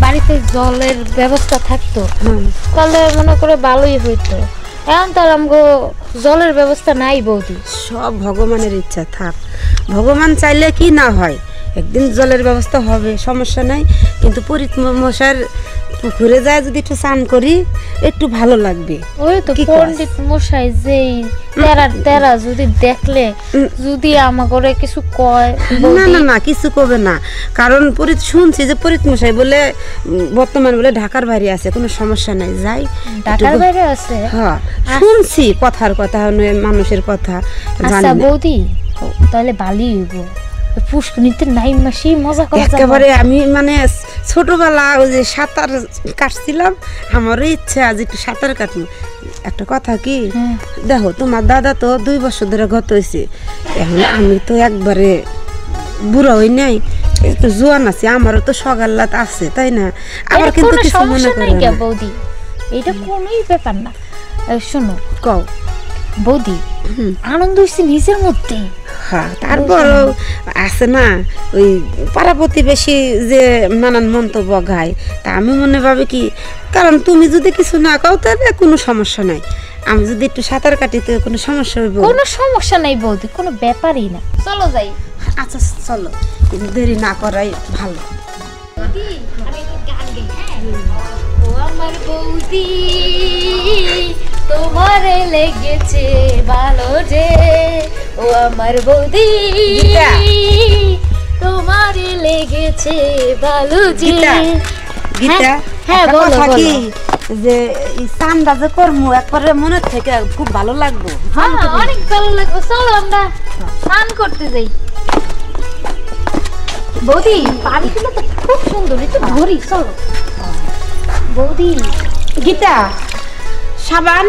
বাড়িতে জলের ব্যবস্থা থাকতো। হুম। তাহলে মনে করে ভালোই হইতো। এখন তার আমগো জলের ব্যবস্থা নাই বৌদি। সব ভগবানের ইচ্ছা থাক। ভগবান চাইলে কি না হয়? একদিন জলের ব্যবস্থা হবে সমস্যা নাই। কিন্তু পরিত মশার পুকুরে যায় যদি একটু স্নান করি একটু ভালো লাগবে। ওই তো পণ্ডিত মশাই যেই তেরা তেরা যদি দেখলে যদি আমাকে কিছু কয় না না না কিছু করবে না। কারণ পরিত শুনছি যে পরিত মশাই বলে বর্তমান বলে ঢাকার বাইরে আছে কোনো সমস্যা নাই যাই। ঢাকার বাইরে আছে? হ্যাঁ শুনছি কথার কথা মানুষের কথা আচ্ছা বৌদি তাহলে বালি হইব। পুষ্কনিতে নাই মাসি মজা করা একেবারে আমি মানে ছোটবেলা ওই যে সাঁতার কাটছিলাম আমারও ইচ্ছা আজ একটু সাঁতার কাটবো। একটা কথা কি হ্যাঁ। দেখো তোমার দাদা তো দুই বছর ধরে গত হয়েছে। এখন আমি তো একবারে বুড়া হই নাই একটু জোয়ান আছি আমারও তো সকাল্লাত আছে তাই না? এটা কিন্তু কিছু মনে করো না। বৌদি এটা কোনোই ব্যাপার না। শোনো কও। বৌদি আনন্দ হচ্ছে নিজের মধ্যে। হ্যাঁ তারপরও আছে না ওই পাড়া প্রতিবেশী যে নানান মন্তব্য গায় তা আমি মনে ভাবি কি কারণ তুমি যদি কিছু না কাও তাহলে কোনো সমস্যা নাই। আমি যদি একটু সাঁতার কাটি তো কোনো সমস্যা হইব কোনো সমস্যা নাই বৌদি কোনো ব্যাপারই না। চলো যাই। আচ্ছা চলো। কিন্তু দেরি না করাই ভালো। ও আমার বৌদি তোমারে লেগেছে ভালো যে। ও আমার বৌদি। তোমারে লেগেছে ভালো যে গীতা, হ্যাঁ, বলো, কি? যে করমু একবারে মনে থেকে খুব ভালো লাগবো। হ্যাঁ অনেক ভালো লাগবে। চলো আমরা স্নান করতে যাই। বৌদি বাড়িগুলো তো খুব সুন্দর। একটু ধরি চলো। বৌদি গীতা সাবান।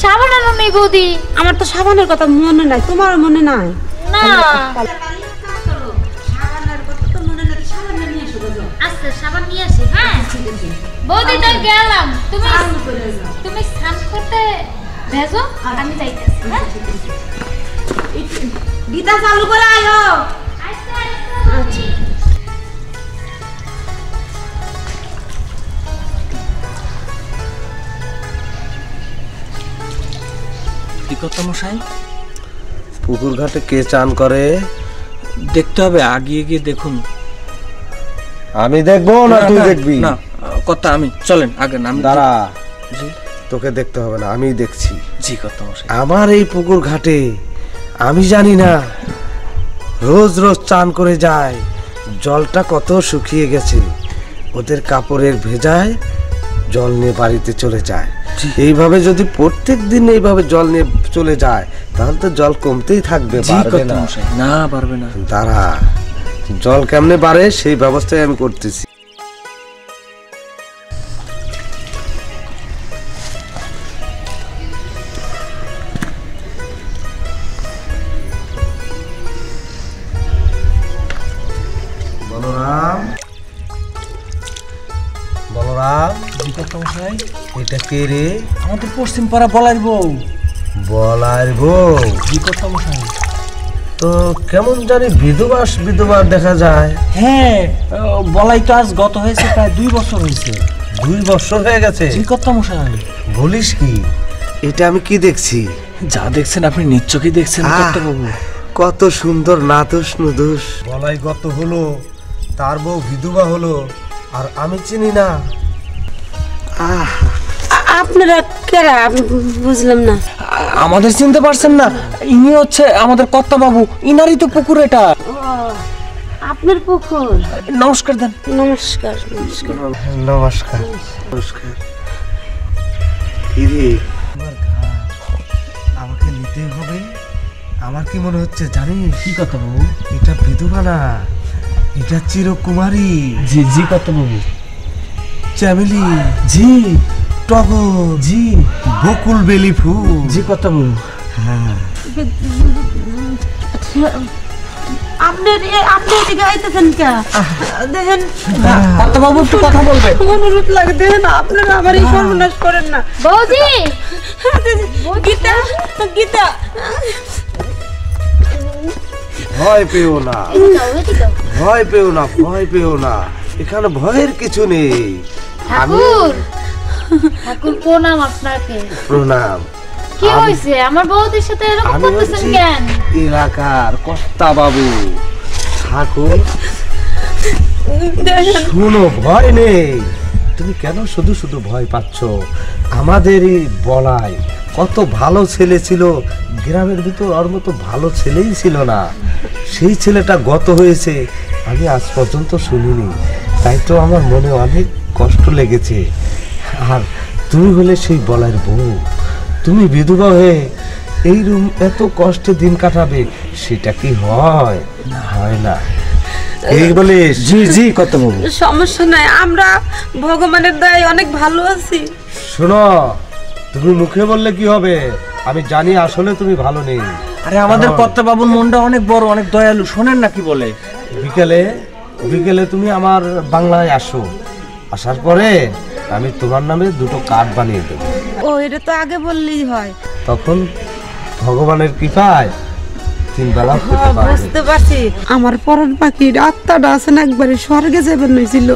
সাবান আনো নেই বৌদি। আমার তো সাবানের কথা মনে নাই তোমার মনে নাই? না। আচ্ছা সাবান নিয়ে আসি হ্যাঁ। বৌদি তাই গেলাম। তুমি তুমি স্নান করতে ভেজো আমি যাইতেছি হ্যাঁ। গীতা চালু করে আয়ো। আচ্ছা। আচ্ছা মশাই পুকুর ঘাটে কে চান করে? দেখতে হবে আগিয়ে গিয়ে দেখুন। আমি দেখব না তুই দেখবি? না কথা আমি চলেন আগে নাম দাঁড়া। জি। তোকে দেখতে হবে না আমি দেখছি। জি কথা মশাই আমার এই পুকুর ঘাটে আমি জানি না রোজ রোজ চান করে যায় জলটা কত শুকিয়ে গেছে ওদের কাপড়ের ভেজায় জল নিয়ে বাড়িতে চলে যায়। এইভাবে যদি প্রত্যেক দিন এইভাবে জল নিয়ে চলে যায় তাহলে তো জল কমতেই থাকবে না। না পারবে না। দাঁড়া জল কেমনে বাড়ে সেই ব্যবস্থাই আমি করতেছি। বলরাম বলরাম। মশাই এটা কে রে আমাদের পশ্চিম পাড়া বলার বউ বলার বউ মশাই তো কেমন জানি বিধবাস বিধবার দেখা যায় হ্যাঁ বলাই তো আজ গত হয়েছে প্রায় দুই বছর হয়েছে দুই বছর হয়ে গেছে কথা মশাই বলিস কি এটা আমি কি দেখছি যা দেখছেন আপনি নিশ্চয়ই দেখছেন বাবু কত সুন্দর নাতুস নুদুস বলাই গত হলো, তার বউ বিধবা হলো, আর আমি চিনি না। আপনারা কেরা? বুঝলাম না। আমাদের চিনতে পারছেন না। ইনি হচ্ছে আমাদের কর্তা বাবু ইনারই তো পুকুর এটা। আপনার পুকুর? নমস্কার দেন। নমস্কার নমস্কার। নমস্কার। নমস্কার। আমাকে নিতেই হবে। আমার কি মনে হচ্ছে জানিস? কি কথা বাবু? এটা বিধবা না। এটা চিরকুমারী। জি জি কর্তা বাবু। চ্যামেলি জি টগর জি বকুল বেলি ফুল। জি বাবু হ্যাঁ। আপনার আপনি এদিকে আইতেছেন কে? দেখেন। বাবু একটু কথা বলবে অনুরোধ লাগে দেখেন আপনারা আমার এই সর্বনাশ করেন না। বৌদি! গীতা গীতা। ভয় পেও না। ভয় পেও না ভয় পেও না। এখানে ভয়ের কিছু নেই। আমি ঠাকুর ঠাকুর প্রণাম আপনাকে। প্রণাম। কি হয়েছে? আমার বৌদির সাথে এরকম আমি করতেছেন হচ্ছি কেন? এলাকার কর্তা বাবু ঠাকুর শুনো ভয় নেই। তুমি কেন শুধু শুধু ভয় পাচ্ছ? আমাদেরই বলাই। কত ভালো ছেলে ছিল। গ্রামের ভিতর ওর মতো ভালো ছেলেই ছিল না। সেই ছেলেটা গত হয়েছে। আমি আজ পর্যন্ত শুনিনি। তাই তো আমার মনে অনেক কষ্ট লেগেছে। আর তুমি হলে সেই বলার বউ। তুমি বিধবা হয়ে এই রুম এত কষ্টে দিন কাটাবে সেটা কি হয়? না হয় না। এই বলিস জি জি কত বাবু সমস্যা নাই আমরা ভগবানের দয়ায় অনেক ভালো আছি। শোনো তুমি মুখে বললে কি হবে? আমি জানি আসলে তুমি ভালো নেই। আরে আমাদের কর্তা বাবুর মনটা অনেক বড় অনেক দয়ালু। শোনেন না কি বলে। বিকেলে বিকেলে তুমি আমার বাংলায় আসো। আসার পরে আমি তোমার নামে দুটো কার্ড বানিয়ে দেবো। ও এটা তো আগে বললেই হয়। তখন ভগবানের কৃপায় তিন বেলা খেতে হ্যাঁ, পারবে বুঝতে পারছি। আমার পরাণ পাখির আত্মাটা আছে না একবারে স্বর্গে যাবেন হয়েছিল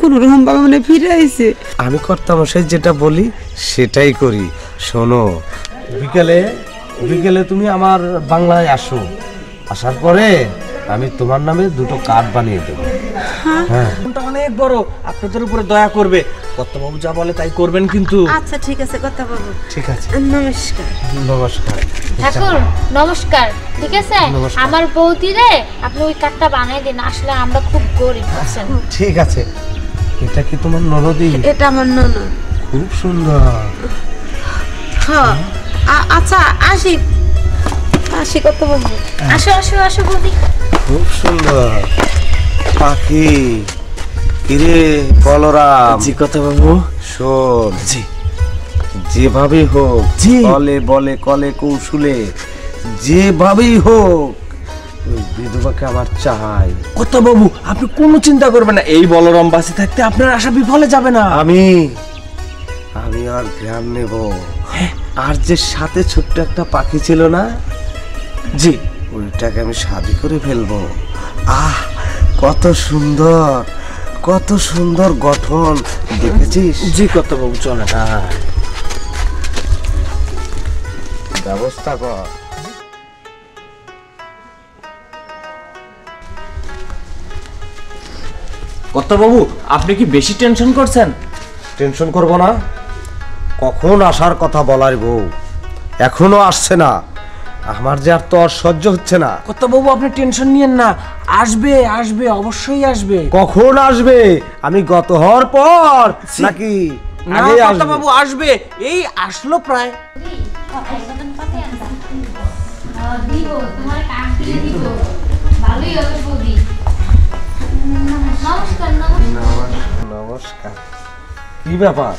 কোন রকম ভাবে মানে ফিরে আইছে। আমি কর্তা মশাই যেটা বলি সেটাই করি। শোনো বিকেলে বিকেলে তুমি আমার বাংলায় আসো। আসার পরে আমি তোমার নামে দুটো কার্ড বানিয়ে দেবো। হ্যাঁ? অনেক বড় আপনাদের উপরে দয়া করবে। কর্তা বাবু যা বলে তাই করবেন কিন্তু। আচ্ছা ঠিক আছে কথা বাবু ঠিক আছে। নমস্কার। নমস্কার। ঠাকুর নমস্কার ঠিক আছে? আমার বৌদি রে আপনি ওই কার্ডটা বানিয়ে দিন আসলে আমরা খুব গরিব আছেন ঠিক আছে। এটা কি তোমার ননদি? এটা আমার ননদ। খুব সুন্দর। হ্যাঁ আচ্ছা আসি। আসি কত বাবু আসো আসো আসো বৌদি। খুব সুন্দর। পাখি কিরে বলরাম জি কর্তা বাবু শোন। জি। যেভাবেই হোক জি। বলে বলে কলে কৌশলে যেভাবেই হোক বিধবাকে আমার চাই। কর্তা বাবু আপনি কোনো চিন্তা করবেন না। এই বলরাম বাসে থাকতে আপনার আশা বিফলে যাবে না। আমি আমি আর গ্রাম নেব। আর যে সাথে ছোট্ট একটা পাখি ছিল না জি। ওইটাকে আমি শাদি করে ফেলব। আহ কত সুন্দর কত সুন্দর গঠন। দেখেছিস? জি কত বাবু চলে ব্যবস্থা কর। কর্তা বাবু আপনি কি বেশি টেনশন করছেন? টেনশন করব না। কখন আসার কথা বলার বউ? এখনও আসছে না। আমার যে আর তো আর সহ্য হচ্ছে না। কর্তা বাবু আপনি টেনশন নিয়েন না। আসবে আসবে অবশ্যই আসবে। কখন আসবে? আমি গত হওয়ার পর নাকি না আগেই আসবে? বাবু আসবে। এই আসলো প্রায়। দিব তোমার কার্ড দিয়ে দিব ভালোই হবে বৌদি নমস্কার নমস্কার নমস্কার। কি ব্যাপার?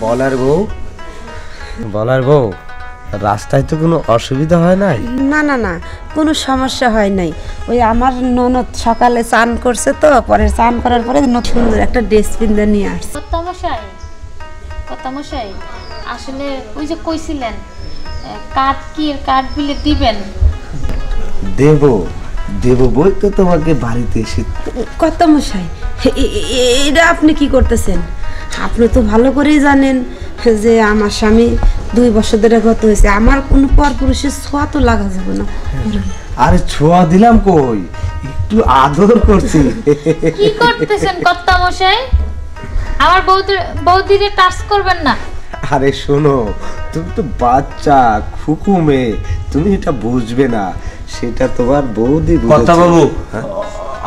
বলার বউ? বলার বউ রাস্তায় তো কোনো অসুবিধা হয় নাই? না না না কোনো সমস্যা হয় নাই। ওই আমার ননদ সকালে চান করছে তো পরে চান করার পরে নতুন একটা ড্রেস পিন্দে নিয়ে আসছে। কর্তামশাই কর্তামশাই আসলে ওই যে কইছিলেন কার্ড কি কার্ড বিলে দিবেন? দেব দেব বই তো তোমাকে বাড়িতে এসে কত মশাই এ- এ- এ- এটা আপনি কি করতেছেন? আপনি তো ভালো করেই জানেন যে আমার স্বামী দুই বছর ধরে গত হয়েছে। আমার কোনো পরপুরুষের ছোঁয়া তো লাগা যাবে না। আরে ছোঁয়া দিলাম কই? একটু আদর করছি। কি করতেছেন কর্তামশাই? আমার বৌদি বৌদিরে টাচ করবেন না। আরে শোনো তুমি তো বাচ্চা খুকু মেয়ে তুমি এটা বুঝবে না। সেটা তোমার বৌদি। কর্তা বাবু হ্যাঁ?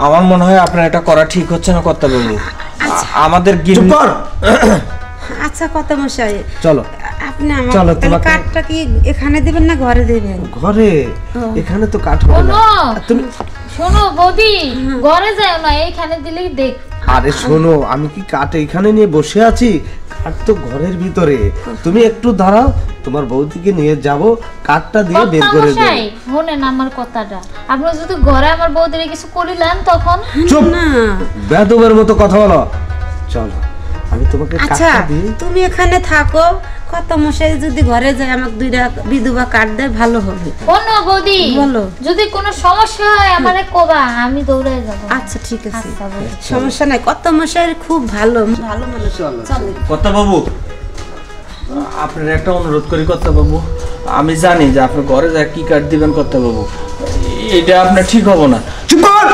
আমার মনে হয় আপনার এটা করা ঠিক হচ্ছে না কর্তা বাবু আমাদের চুপ আচ্ছা কত মশাই চলো। আপনি আমার চলো, তোমাকে- কাঠটা কি এখানে দেবেন না ঘরে দেবেন? ঘরে? এখানে তো কাঠ হবে না। তুমি শোনো বৌদি ঘরে যাও না এইখানে দিলেই দেখ। আরে শোনো আমি কি কাঠ এখানে নিয়ে বসে আছি? কাঠ তো ঘরের ভিতরে। তুমি একটু দাঁড়াও তোমার বৌদিকে নিয়ে যাব কাঠটা দিয়ে বের করে দেবো। শোনেন আমার কথাটা। আপনি যদি ঘরে আমার বৌদিরে কিছু করিলেন তখন? চুপ! না। বেদবের মতো কথা বলো। চলো আমি তোমাকে আচ্ছা কাঠটা দিই তুমি এখানে থাকো কত মশাই যদি ঘরে যায় আমাকে দুইটা বিধবা কার্ড দেয় ভালো হবে। অন্য বৌদি বলো। যদি কোনো সমস্যা হয় আমারে কোবা আমি দৌড়ে যাব। আচ্ছা ঠিক আছে। আচ্ছা, সমস্যা নাই। কত মশাই খুব ভালো। ভালো মানুষ। চলো কর্তা বাবু আপনার একটা অনুরোধ করি কর্তা বাবু আমি জানি যে আপনি ঘরে যা কি কার্ড দিবেন কর্তা বাবু এটা আপনার ঠিক হব না। চুপ কর!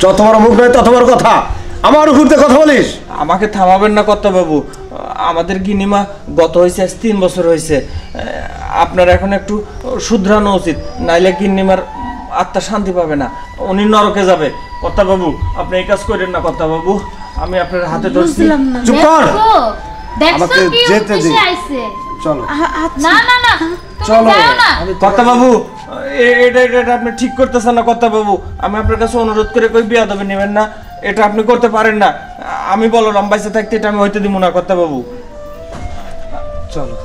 যত বড় মুখ নয় তত বড় কথা। আমার উপর কথা বলিস। আমাকে থামাবেন না কর্তা বাবু আমাদের গিনিমা গত হয়েছে আজ তিন বছর হয়েছে। আপনার এখন একটু শুধরানো উচিত নাইলে গিন্নিমার আত্মা শান্তি পাবে না। উনি নরকে যাবে। কর্তা বাবু আপনি এই কাজ করেন না কর্তা বাবু আমি আপনার হাতে ধরছি। চুপ কর! আমাকে যেতে দিন। চলো। আচ্ছা। না না না। চলো। যাও না। বাবু এ- এটা এটা এটা আপনি ঠিক করতেছেন না কর্তা বাবু আমি আপনার কাছে অনুরোধ করে কই বিয়া দেবে নেবেন না? এটা আপনি করতে পারেন না। আমি বললাম বাইসে থাকতে এটা আমি হইতে দিব না কর্তা বাবু চলো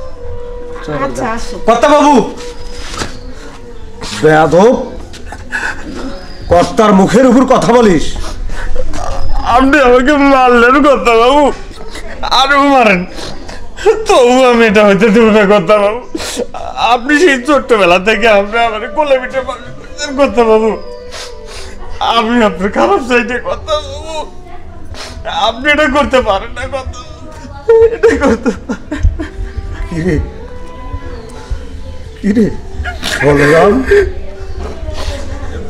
আচ্ছা আসো। কর্তা বাবু বেয়াদব কর্তার মুখের উপর কথা বলিস। আপনি আমাকে মারলেন কর্তা বাবু আরও মারেন। তবু আমি এটা হইতে দেব না কর্তা বাবু আপনি সেই ছোট্টবেলা থেকে আপনি আমার কোলে পিঠে কর্তা বাবু আমি আপনার খারাপ চাইতে কথা বাবু আপনি এটা করতে পারেন না বাবু। এটা করতে কিরে? কিরে? বলরাম?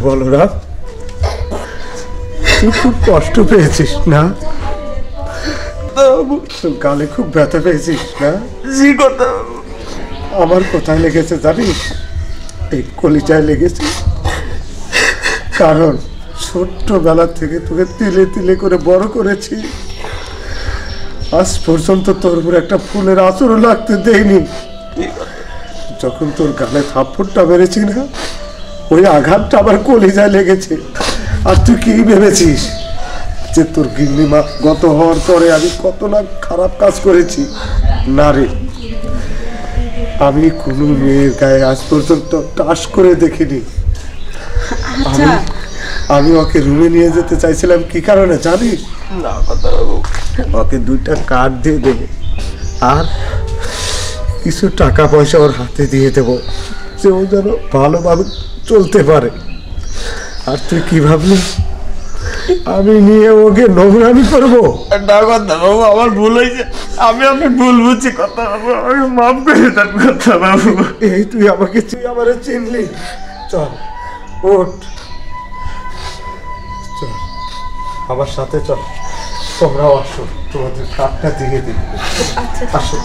বলরাম? তুই খুব কষ্ট পেয়েছিস না? তোর গালে খুব ব্যথা পেয়েছিস না? জি বাবু আমার কোথায় লেগেছে জানিস? এই কলিজায় লেগেছে। কারণ ছোট্টবেলা থেকে তোকে তিলে তিলে করে বড় করেছি। আজ পর্যন্ত তোর উপর একটা ফুলের আচরণ লাগতে দেয়নি। যখন তোর গালে থাপ্পড়টা মেরেছি না ওই আঘাতটা আমার কলিজায় লেগেছে। আর তুই কি ভেবেছিস যে তোর গিন্নিমা গত হওয়ার পরে আমি কত না খারাপ কাজ করেছি? না রে। আমি কোনো মেয়ের গায়ে আজ পর্যন্ত টাস করে দেখিনি। আচ্ছা। আমি আমি ওকে রুমে নিয়ে যেতে চাইছিলাম কি কারণে জানিস? না বাবু। ওকে দুইটা কার্ড দিয়ে দেবো আর কিছু টাকা পয়সা ওর হাতে দিয়ে দেবো যে ও যেন ভালোভাবে চলতে পারে। আর তুই কি ভাবলি? আমি নিয়ে ওকে নোংরামি করব? না কথা বাবু আমার ভুল হয়েছে। আমি আমি ভুল বুঝছি কথা বাবু আমাকে মাফ করে দেন কথা বাবু। এই তুই আমাকে তুই আমার চিনলি। চল ওঠ। আমার সাথে চল তোমরাও আসো তোমাদের কাঠটা দিয়ে দিই আসো।